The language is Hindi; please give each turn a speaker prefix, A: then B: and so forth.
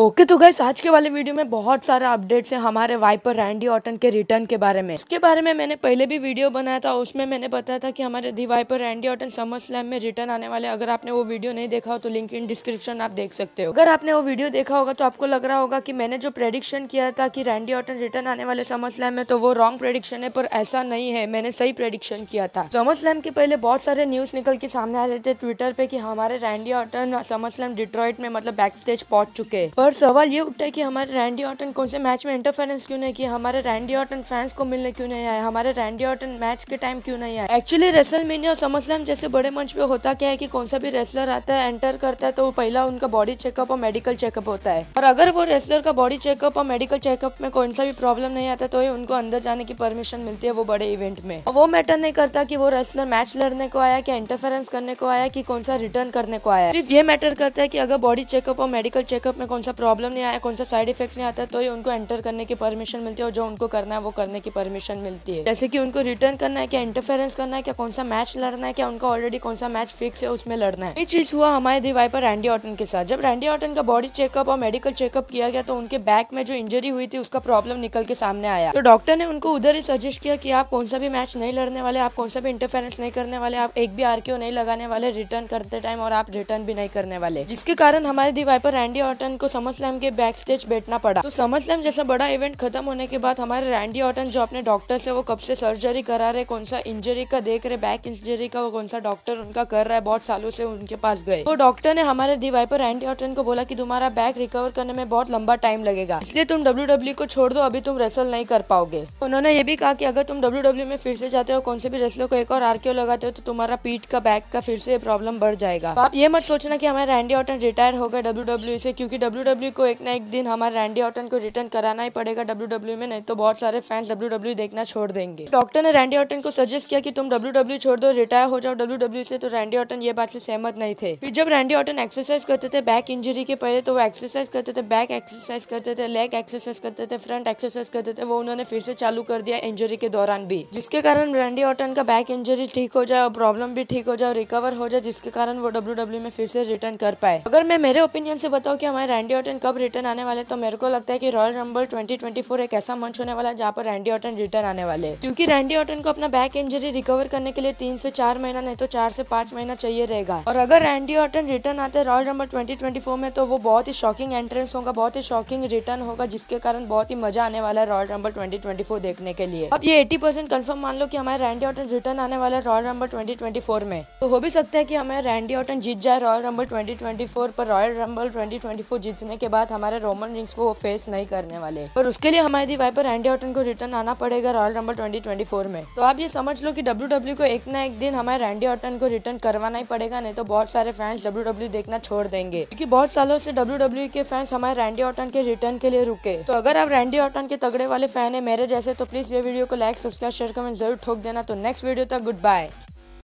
A: ओके तो गैस आज के वाले वीडियो में बहुत सारा अपडेट्स है हमारे वाइपर रैंडी ऑटन के रिटर्न के बारे में। इसके बारे में मैंने पहले भी वीडियो बनाया था, उसमें मैंने बताया था कि हमारे the Viper Randy Orton SummerSlam में रिटर्न आने वाले अगर आपने वो वीडियो नहीं देखा हो तो लिंक इन डिस्क्रिप्शन आप देख सकते हो। अगर आपने वो वीडियो देखा होगा तो आपको लग रहा होगा की मैंने जो प्रेडिक्शन किया था की रैंडी ऑटन रिटर्न आने वाले समर स्लैम में तो वो रॉन्ग प्रेडिक्शन है, पर ऐसा नहीं है। मैंने सही प्रेडिक्शन किया था। समर स्लैम के पहले बहुत सारे न्यूज़ निकल के सामने आ रहे थे ट्विटर पे की हमारे Randy Orton SummerSlam Detroit में मतलब बैक स्टेज पहुँच चुके पर सवाल ये उठता है कि हमारे रैंडी ऑटन कौन से मैच में इंटरफेरेंस क्यों नहीं किया? हमारे रैंडी ऑटन फैंस को मिलने क्यों नहीं आया हमारे रैंडी ऑटन मैच के टाइम क्यों नहीं आए? एक्चुअली रेसल मीनिया और समस्लैम जैसे बड़े मंच पे होता क्या है कि कौन सा भी रेसलर आता है एंटर करता है तो वो पहला उनका बॉडी चेकअप और मेडिकल चेकअप होता है। और अगर वो रेसलर का बॉडी चेकअप और मेडिकल चेकअप में कौन सा भी प्रॉब्लम नहीं आता तो उनको अंदर जाने की परमिशन मिलती है वो बड़े इवेंट में। और वो मैटर नहीं करता कि वो रेसलर मैच लड़ने को आया कि इंटरफेरेंस करने को आया, कि कौन सा रिटर्न करने को आया। सिर्फ़ ये मैटर करता है कि अगर बॉडी चेकअप और मेडिकल चेकअप में कौन सा प्रॉब्लम नहीं आया, कौन सा साइड इफ़ेक्ट नहीं आता तो ही उनको एंटर करने की परमिशन मिलती है और जो उनको करना है वो करने की परमिशन मिलती है। जैसे कि उनको रिटर्न करना है, क्या इंटरफेरेंस करना है, क्या कौन सा मैच लड़ना है, क्या उनका ऑलरेडी कौन सा मैच फिक्स है, उसमें लड़ना है। ये चीज़ हुआ हमारे दिवाई पर रैंडी ऑटन के साथ। जब रैंडी ऑटन का बॉडी चेकअप और मेडिकल चेकअप किया गया तो उनके बैक में जो इंजरी हुई थी, उसका प्रॉब्लम निकल के सामने आया। तो डॉक्टर ने उनको उधर ही सजेस्ट किया कि आप कौन सा भी मैच नहीं लड़ने वाले, आप कौन सा भी इंटरफेरेंस नहीं करने वाले, आप एक भी आरक्यू नहीं लगाने वाले रिटर्न करते टाइम और आप रिटर्न भी नहीं करने वाले। जिसके कारण हमारे दिवाई पर रैंडी ऑटन को समर स्लैम के बैक स्टेज बैठना पड़ा। तो समर स्लैम जैसा बड़ा इवेंट खत्म होने के बाद हमारे रैंडी ऑटन जो अपने डॉक्टर से, वो कब से सर्जरी करा रहे, कौन सा इंजरी का देख रहे बैक इंजरी का, वो कौन सा डॉक्टर उनका कर रहा है, बहुत सालों से उनके पास गए। तो डॉक्टर ने हमारे दीवार पर रैंडी ऑटन को बोला की तुम्हारा बैक रिकवर करने में बहुत लंबा टाइम लगेगा। इसलिए तुम डब्ल्यू को छोड़ दो, अभी तुम रेसल नहीं कर पाओगे। उन्होंने ये भी कहा कि अगर तुम डब्ल्यू में फिर से जाते हो, कौन से भी रेसलर को एक और आरक्यू लगाते हो तो तुम्हारा पीठ का बैक का फिर से प्रॉब्लम बढ़ जाएगा। तो आप ये मत सोचना की हमारे रैंडी ऑटन रिटायर होगा डब्ल्यू से, क्योंकि डब्ल्यू को एक ना एक दिन हमारे रैंडी ऑटन को रिटर्न कराना ही पड़ेगा डब्ल्यू डब्ल्यू में, नहीं तो बहुत सारे फैंस डब्ल्यू डब्ल्यू देखना छोड़ देंगे। डॉक्टर ने रैंडी ऑटन को सजेस्ट किया कि तुम डब्ल्यू डब्ल्यू छोड़ दो रिटायर हो जाओ डब्ल्यू डब्ल्यू से तो रैंडी ऑटन ये बात से सहमत नहीं थे। फिर जब रैंडी ऑटन एक्सरसाइज करते थे बैक इंजरी के पहले तो वो एक्सरसाइज करते थे बैक एक्सरसाइज करते थे लेग एक्सरसाइज करते थे फ्रंट एक्सरसाइज करते थे, वो उन्होंने फिर से चालू कर दिया इंजरी के दौरान भी। जिसके कारण रैंडी ऑटन का बैक इंजरी ठीक हो जाए और प्रॉब्लम भी ठीक हो जाए रिकवर हो जाए, जिसके कारण वो डब्ल्यू में फिर से रिटर्न कर पाए। अगर मैं मेरे ओपिनियन से बताऊँ की हमारे रैंडी ऑटन कब रिटर्न आने वाले तो मेरे को लगता है कि रॉयल रंबल ट्वेंटी एक ऐसा मंच होने वाला है जहाँ पर रैंडी ऑटन रिटर्न आने वाले क्योंकि रैंडी ऑटन को अपना बैक इंजरी रिकवर करने के लिए तीन से चार महीना, नहीं तो चार से पाँच महीना चाहिए रहेगा। और अगर रैंडी ऑटन रिटर्न आते रॉयल नंबर ट्वेंटी में तो वो बहुत ही शॉकिंग एंट्रेंस होगा, बहुत ही शॉकिंग रिटर्न होगा, जिसके कारण बहुत ही मज़ा आने वाला है रॉयल नंबर ट्वेंटी देखने के लिए। अब ये एटी परसेंट मान लो की हमारे रैंडी ऑटन रिटर्न आने वाला है रॉयल नंबर ट्वेंटी में। तो हो भी सकता है की हमारे रैंडी ऑटन जीत जाए रॉयल नंबर ट्वेंटी पर रॉयल नंबर ट्वेंटी जीतने के बाद हमारे रोमन रिंग्स को फेस नहीं करने वाले। पर उसके लिए हमारी दीवार पर रैंडी ऑटन को रिटर्न आना पड़ेगा रॉयल नंबर 2024 में। तो आप ये समझ लो कि डब्ल्यू को एक ना एक दिन हमारे रैंडी ऑटन को रिटर्न करवाना ही पड़ेगा, नहीं तो बहुत सारे फैंस डब्ल्यू देखना छोड़ देंगे। क्योंकि बहुत सालों से डब्ल्यू के फैंस हमारे रैंडी ऑटन के रिटर्न के लिए रुके। तो अगर आप रैंडी ऑटन के तगड़े वाले फ़ैन है मेरे जैसे तो प्लीज़ ये वीडियो को लाइक सब्सक्राइब शेयर कमेंट ज़रूर ठोक देना। तो नेक्स्ट वीडियो तक गुड बाय